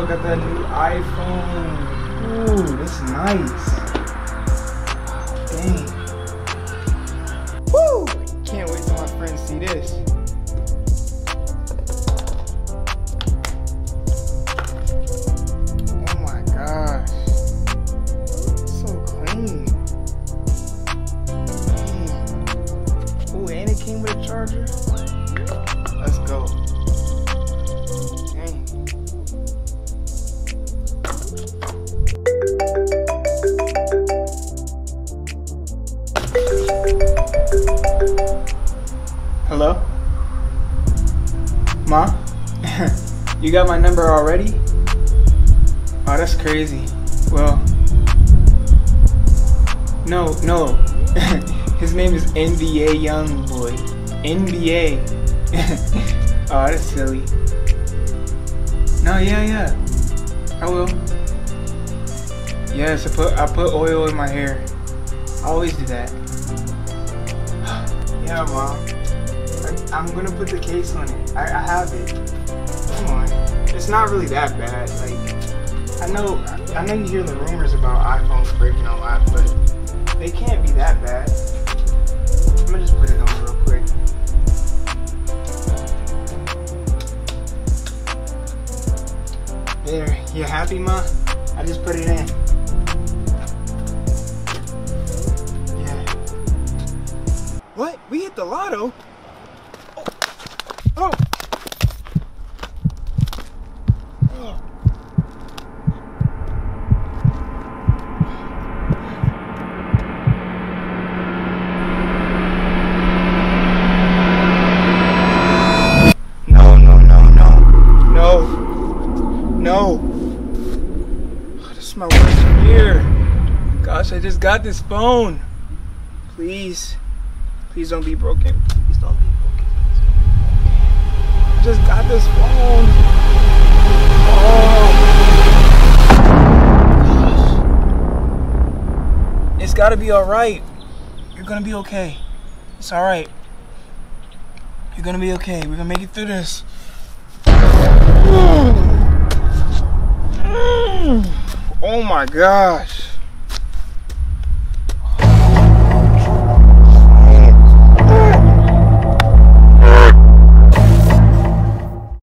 Oh, got that new iPhone. Ooh, is nice. Dang. Woo! Can't wait till my friends see this. Oh my gosh. So clean. Ooh, and with a charger. Let's go. Hello? Ma? you got my number already? Oh, that's crazy. Well, no, no. His name is NBA Young Boy. NBA. oh, that's silly. No, yeah, yeah. I will. Yes, I put I put oil in my hair. I always do that. Yeah, mom. I, am gonna put the case on it. I, I have it. Come on. It's not really that bad. Like, I know, I know you hear the rumors about iPhones breaking a lot, but they can't be that bad. I'm gonna just put it on real quick. There, you happy, ma? I just put it in. The lotto? Oh! Oh! No, no, no, no. No. No. Oh, this is my worst fear. Gosh, I just got this phone. Please. Please don't be broken. Please don't be broken. Please don't be broken. I just got this phone. Oh. Gosh. It's gotta be alright. You're gonna be okay. It's alright. You're gonna be okay. We're gonna make it through this. Oh my gosh.